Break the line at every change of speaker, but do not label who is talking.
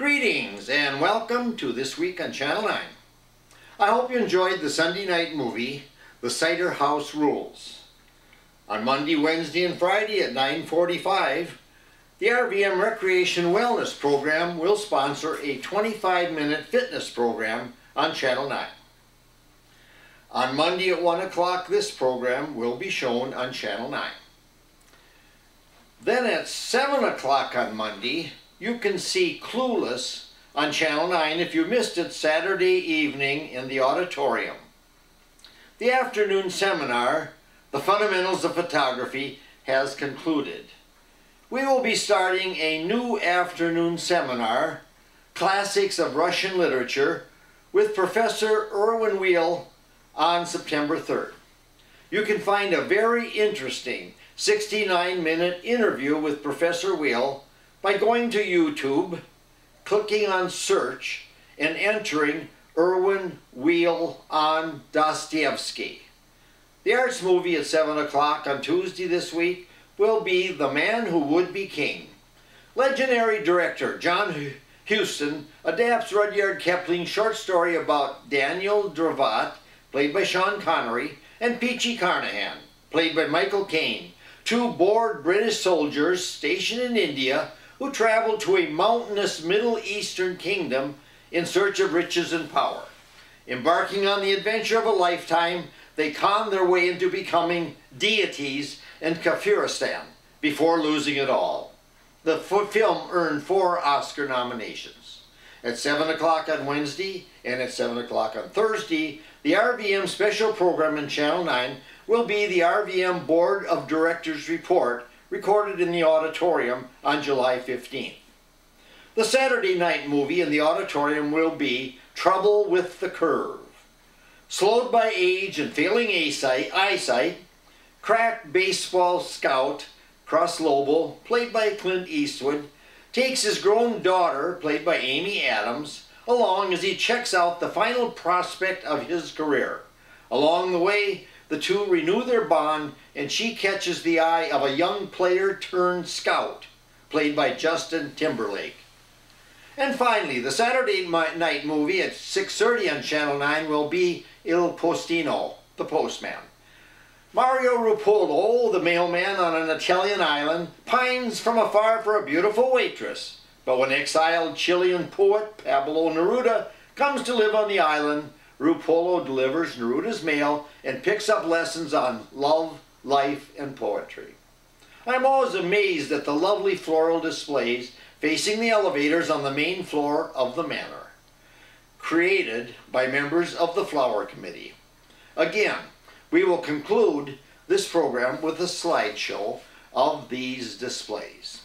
Greetings and welcome to This Week on Channel 9. I hope you enjoyed the Sunday night movie, The Cider House Rules. On Monday, Wednesday, and Friday at 9.45, the RVM Recreation Wellness Program will sponsor a 25-minute fitness program on Channel 9. On Monday at 1 o'clock, this program will be shown on Channel 9. Then at 7 o'clock on Monday, you can see Clueless on Channel 9 if you missed it Saturday evening in the auditorium. The afternoon seminar, The Fundamentals of Photography, has concluded. We will be starting a new afternoon seminar, Classics of Russian Literature, with Professor Irwin Weil on September 3rd. You can find a very interesting 69 minute interview with Professor Weil by going to YouTube, clicking on search, and entering Irwin Weil on Dostoevsky. The arts movie at 7 o'clock on Tuesday this week will be The Man Who Would Be King. Legendary director John Huston adapts Rudyard Kipling's short story about Daniel Dravot, played by Sean Connery, and Peachy Carnehan, played by Michael Caine, two bored British soldiers stationed in India who traveled to a mountainous Middle Eastern kingdom in search of riches and power. Embarking on the adventure of a lifetime, they con their way into becoming deities in Kafiristan before losing it all. The film earned four Oscar nominations. At 7 o'clock on Wednesday and at 7 o'clock on Thursday, the RVM special program in Channel 9 will be the RVM Board of Directors report recorded in the auditorium on July 15th. The Saturday night movie in the auditorium will be Trouble with the Curve. Slowed by age and failing eyesight, crack baseball scout Gus Lobel, played by Clint Eastwood, takes his grown daughter, played by Amy Adams, along as he checks out the final prospect of his career. Along the way, the two renew their bond and she catches the eye of a young player turned scout, played by Justin Timberlake. And finally, the Saturday night movie at 6.30 on Channel 9 will be Il Postino, the postman. Mario Ruoppolo, the mailman on an Italian island, pines from afar for a beautiful waitress. But when exiled Chilean poet Pablo Neruda comes to live on the island, Ruoppolo delivers Neruda's mail and picks up lessons on love, life, and poetry. I'm always amazed at the lovely floral displays facing the elevators on the main floor of the manor, created by members of the Flower Committee. Again, we will conclude this program with a slideshow of these displays.